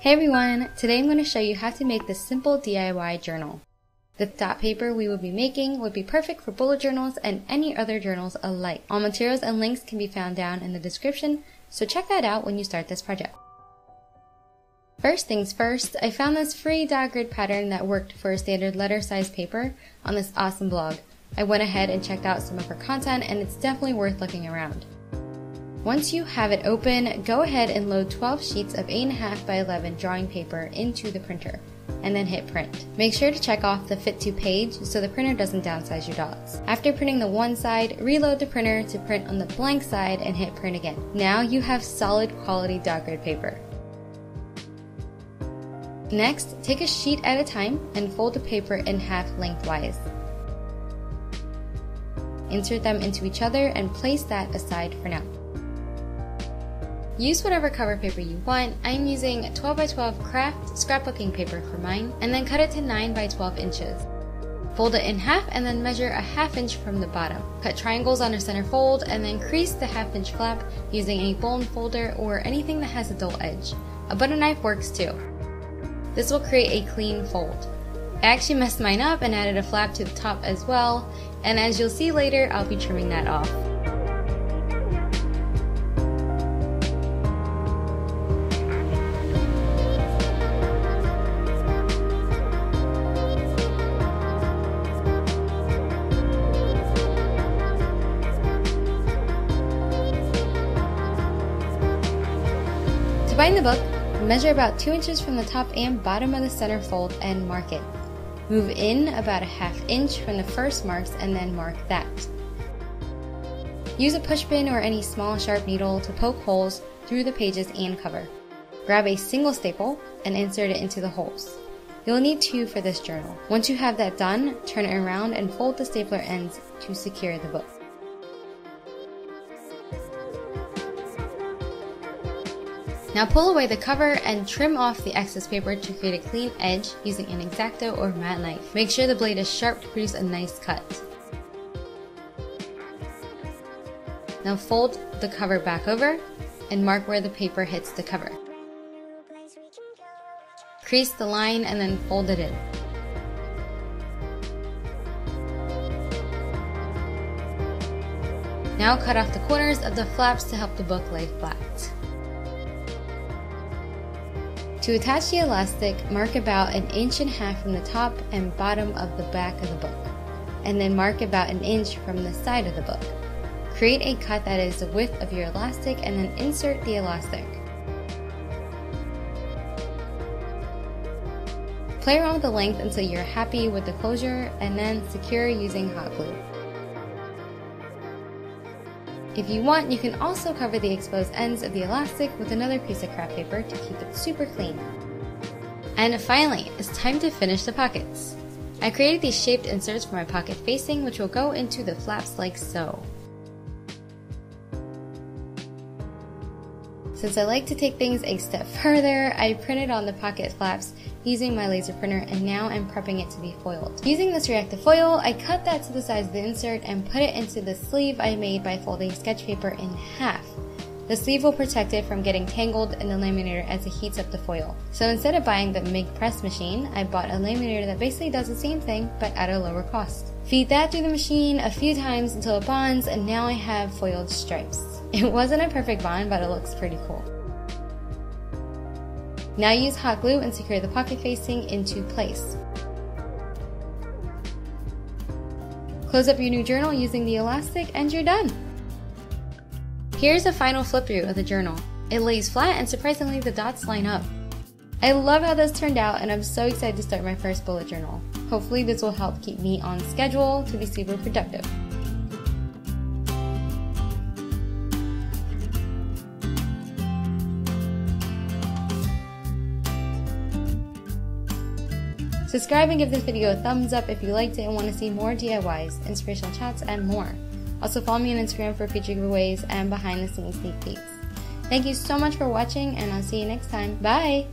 Hey everyone! Today I'm going to show you how to make this simple DIY journal. The dot paper we will be making would be perfect for bullet journals and any other journals alike. All materials and links can be found down in the description, so check that out when you start this project. First things first, I found this free dot grid pattern that worked for a standard letter size paper on this awesome blog. I went ahead and checked out some of her content and it's definitely worth looking around. Once you have it open, go ahead and load 12 sheets of 8.5 by 11 drawing paper into the printer and then hit print. Make sure to check off the fit to page so the printer doesn't downsize your dots. After printing the one side, reload the printer to print on the blank side and hit print again. Now you have solid quality dot grid paper. Next, take a sheet at a time and fold the paper in half lengthwise. Insert them into each other and place that aside for now. Use whatever cover paper you want. I'm using 12 by 12 craft scrapbooking paper for mine, and then cut it to 9 by 12 inches. Fold it in half and then measure a half inch from the bottom. Cut triangles on a center fold and then crease the half inch flap using a bone folder or anything that has a dull edge. A butter knife works too. This will create a clean fold. I actually messed mine up and added a flap to the top as well, and as you'll see later, I'll be trimming that off. To bind the book, measure about 2 inches from the top and bottom of the center fold and mark it. Move in about a half inch from the first marks and then mark that. Use a pushpin or any small sharp needle to poke holes through the pages and cover. Grab a single staple and insert it into the holes. You'll need two for this journal. Once you have that done, turn it around and fold the stapler ends to secure the book. Now pull away the cover and trim off the excess paper to create a clean edge using an X-Acto or mat knife. Make sure the blade is sharp to produce a nice cut. Now fold the cover back over and mark where the paper hits the cover. Crease the line and then fold it in. Now cut off the corners of the flaps to help the book lay flat. To attach the elastic, mark about an inch and a half from the top and bottom of the back of the book, and then mark about an inch from the side of the book. Create a cut that is the width of your elastic and then insert the elastic. Play around with the length until you're happy with the closure and then secure using hot glue. If you want, you can also cover the exposed ends of the elastic with another piece of craft paper to keep it super clean. And finally, it's time to finish the pockets. I created these shaped inserts for my pocket facing which will go into the flaps like so. Since I like to take things a step further, I printed on the pocket flaps using my laser printer and now I'm prepping it to be foiled. Using this reactive foil, I cut that to the size of the insert and put it into the sleeve I made by folding sketch paper in half. The sleeve will protect it from getting tangled in the laminator as it heats up the foil. So instead of buying the MIG press machine, I bought a laminator that basically does the same thing but at a lower cost. Feed that through the machine a few times until it bonds and now I have foiled stripes. It wasn't a perfect bond, but it looks pretty cool. Now use hot glue and secure the pocket facing into place. Close up your new journal using the elastic and you're done. Here's a final flip through of the journal. It lays flat and surprisingly the dots line up. I love how this turned out and I'm so excited to start my first bullet journal. Hopefully this will help keep me on schedule to be super productive. Subscribe and give this video a thumbs up if you liked it and want to see more DIYs, inspirational chats, and more. Also follow me on Instagram for future giveaways and behind the scenes sneak peeks. Thank you so much for watching and I'll see you next time. Bye!